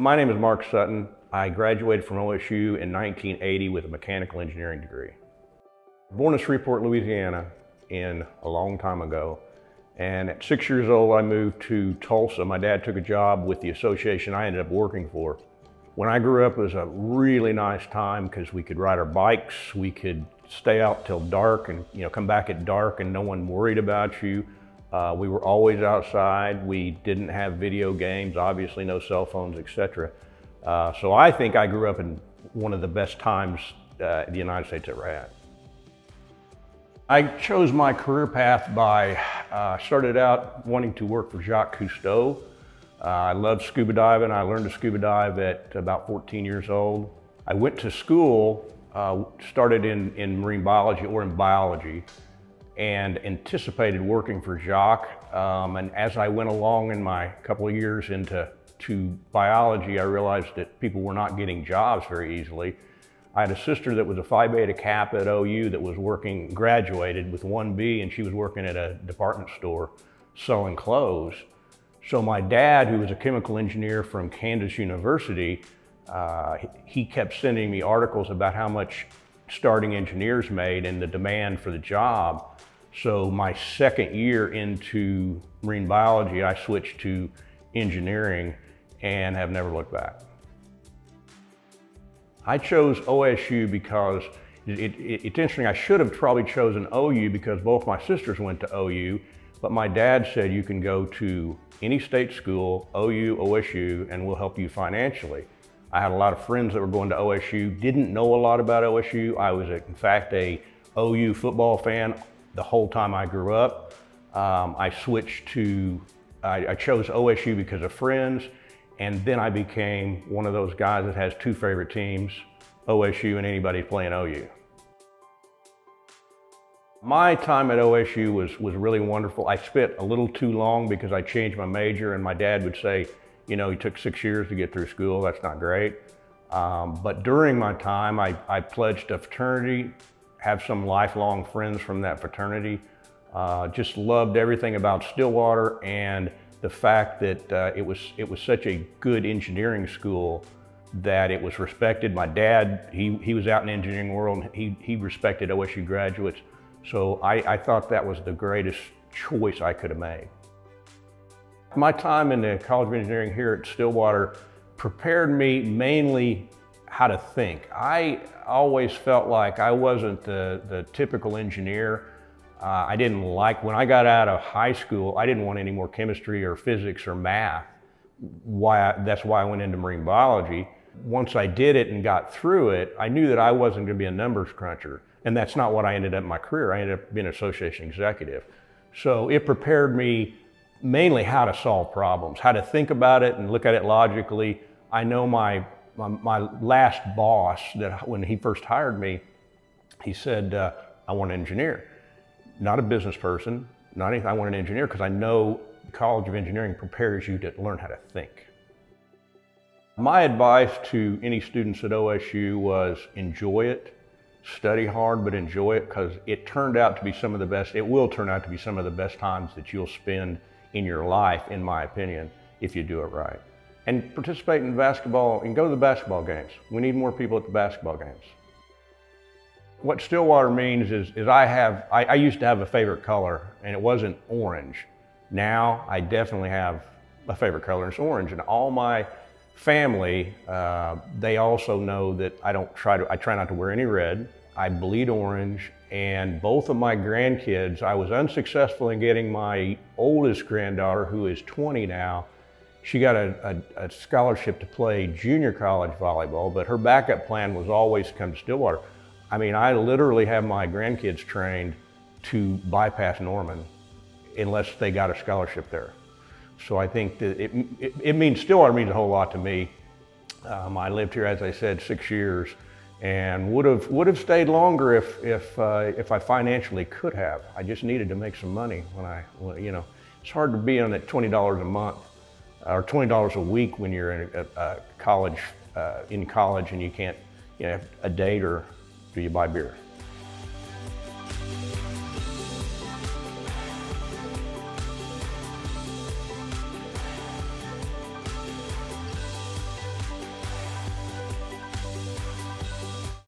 My name is Mark Sutton. I graduated from OSU in 1980 with a mechanical engineering degree. Born in Shreveport, Louisiana in a long time ago. And at six years old, I moved to Tulsa. My dad took a job with the association I ended up working for. When I grew up, it was a really nice time because we could ride our bikes, we could stay out till dark and you know come back at dark and no one worried about you. Uh, we were always outside. We didn't have video games, obviously no cell phones, etc. Uh, so I think I grew up in one of the best times uh, the United States ever had. I chose my career path by, uh, started out wanting to work for Jacques Cousteau. Uh, I loved scuba diving. I learned to scuba dive at about 14 years old. I went to school, uh, started in, in marine biology or in biology, and anticipated working for Jacques. Um, and as I went along in my couple of years into to biology, I realized that people were not getting jobs very easily. I had a sister that was a Phi Beta Kappa at OU that was working, graduated with 1B, and she was working at a department store selling clothes. So my dad, who was a chemical engineer from Kansas University, uh, he kept sending me articles about how much starting engineers made and the demand for the job. So my second year into marine biology, I switched to engineering and have never looked back. I chose OSU because it, it, it's interesting, I should have probably chosen OU because both my sisters went to OU, but my dad said you can go to any state school, OU, OSU, and we'll help you financially. I had a lot of friends that were going to OSU, didn't know a lot about OSU. I was, in fact, a OU football fan the whole time I grew up. Um, I switched to, I, I, chose OSU because of friends, and then I became one of those guys that has two favorite teams, OSU and anybody playing OU. My time at OSU was, was really wonderful. I spent a little too long because I changed my major and my dad would say, you know, he took six years to get through school. That's not great. Um, but during my time, I, I pledged a fraternity have some lifelong friends from that fraternity. Uh, just loved everything about Stillwater and the fact that uh, it was it was such a good engineering school that it was respected. My dad, he, he was out in the engineering world, and he, he respected OSU graduates. So I, I thought that was the greatest choice I could have made. My time in the College of Engineering here at Stillwater prepared me mainly how to think. I always felt like I wasn't the, the typical engineer. Uh, I didn't like, when I got out of high school, I didn't want any more chemistry or physics or math. Why I, that's why I went into marine biology. Once I did it and got through it, I knew that I wasn't going to be a numbers cruncher. And that's not what I ended up in my career. I ended up being an association executive. So it prepared me mainly how to solve problems, how to think about it and look at it logically. I know my my, my last boss that when he first hired me, he said, uh, I want an engineer, not a business person, not anything. I want an engineer because I know the College of Engineering prepares you to learn how to think. My advice to any students at OSU was enjoy it, study hard, but enjoy it because it turned out to be some of the best, it will turn out to be some of the best times that you'll spend in your life, in my opinion, if you do it right and participate in basketball and go to the basketball games. We need more people at the basketball games. What Stillwater means is, is I have, I, I used to have a favorite color and it wasn't orange. Now I definitely have a favorite color and it's orange. And all my family, uh, they also know that I don't try to, I try not to wear any red. I bleed orange and both of my grandkids, I was unsuccessful in getting my oldest granddaughter, who is 20 now, she got a, a, a, scholarship to play junior college volleyball, but her backup plan was always to come to Stillwater. I mean, I literally have my grandkids trained to bypass Norman unless they got a scholarship there. So I think that it, it, it means, Stillwater means a whole lot to me. Um, I lived here, as I said, six years and would have would have stayed longer if if uh, if I financially could have. I just needed to make some money when I you know it's hard to be on that twenty dollars a month or $20 a week when you're in a, a college, uh, in college and you can't, you know, a date or do you buy beer?